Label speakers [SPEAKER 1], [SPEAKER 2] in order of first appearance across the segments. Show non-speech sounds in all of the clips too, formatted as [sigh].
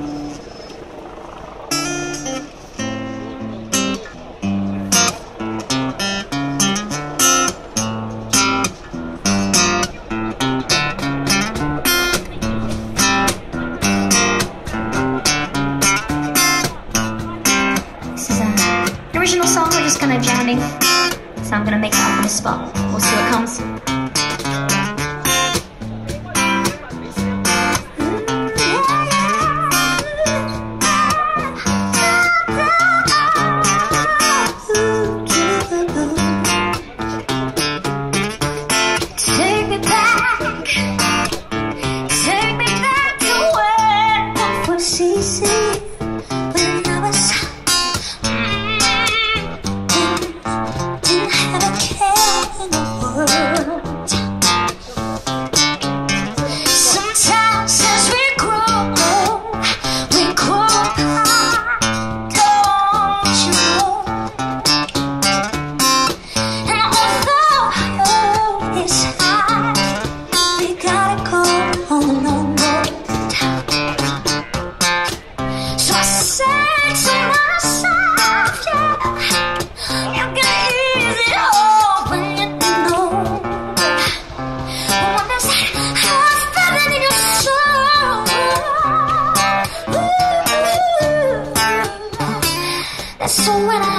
[SPEAKER 1] Uh, original song, we're just kind of jamming. So I'm gonna make it up on the spot. We'll see what comes. hair in the world. So when I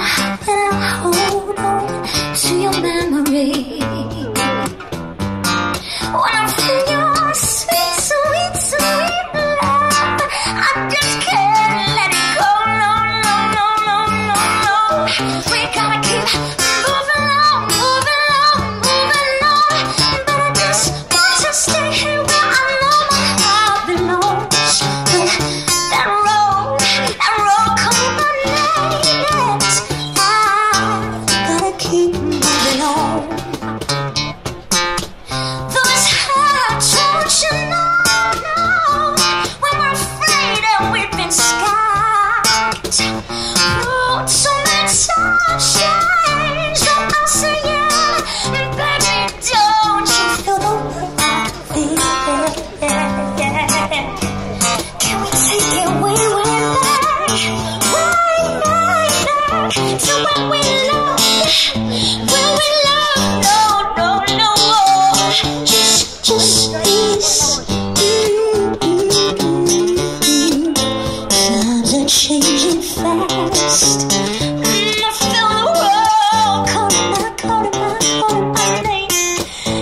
[SPEAKER 1] Times are changing fast. I feel the world calling calling calling my name.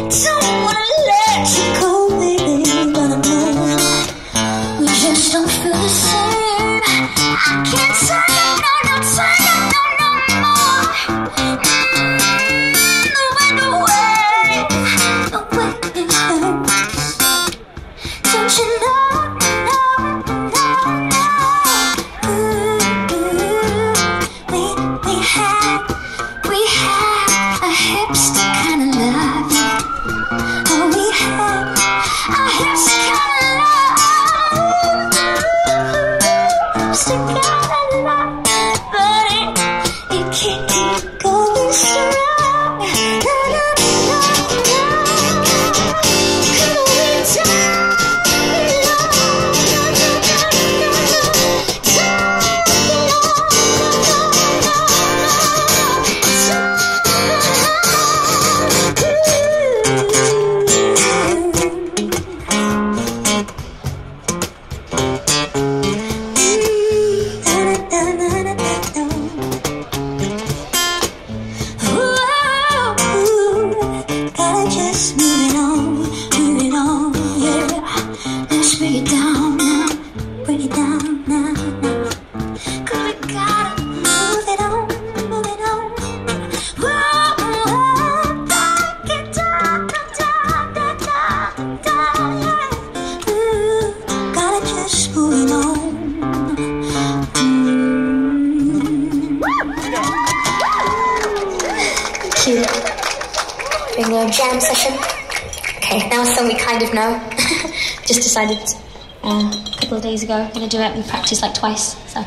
[SPEAKER 1] Don't wanna let you go, baby, but I know we just don't feel the same. Stick out of not, but it, it can't keep going. so jam session. Okay, now some we kind of know. [laughs] Just decided uh, a couple of days ago, I'm going to do it. We practiced like twice, so